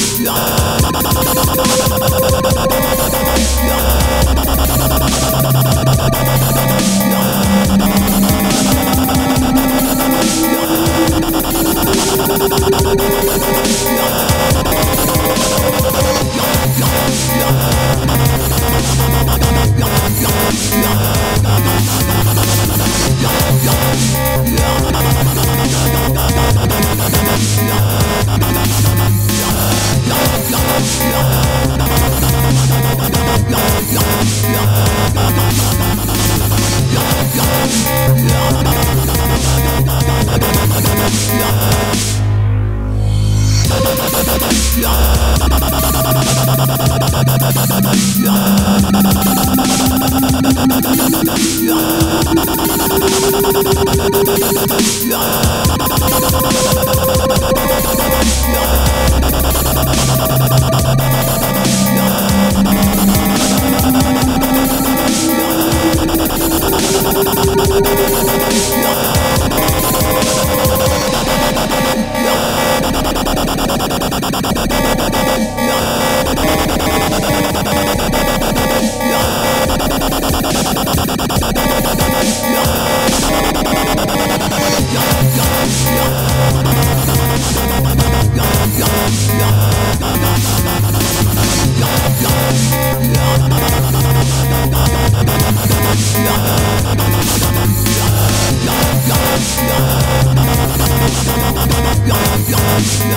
Yeah. Yeah. Yes.